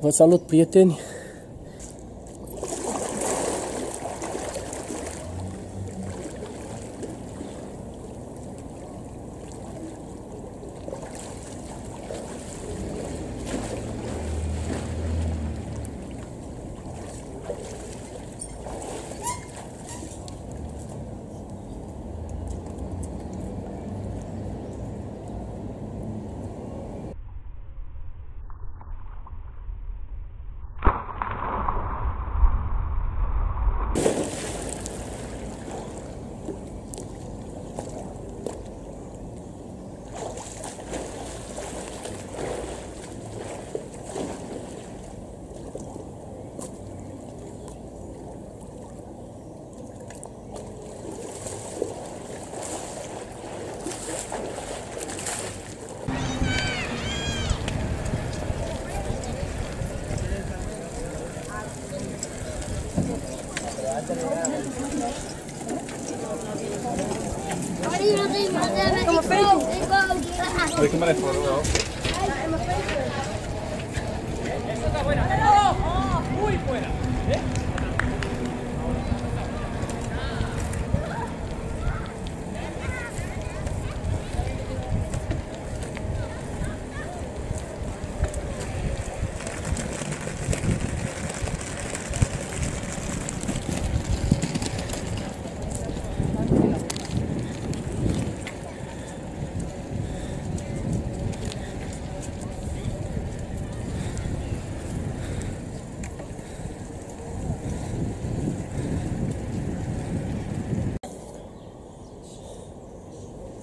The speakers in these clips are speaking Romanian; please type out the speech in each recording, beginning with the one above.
Vă salut, prieteni! Kom maar, Ik Kom maar even voor, wel.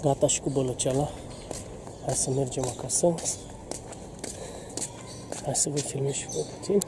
Gata și cu bălăceala. Hai să mergem acasă. Hai să vă filmez și vă puțin.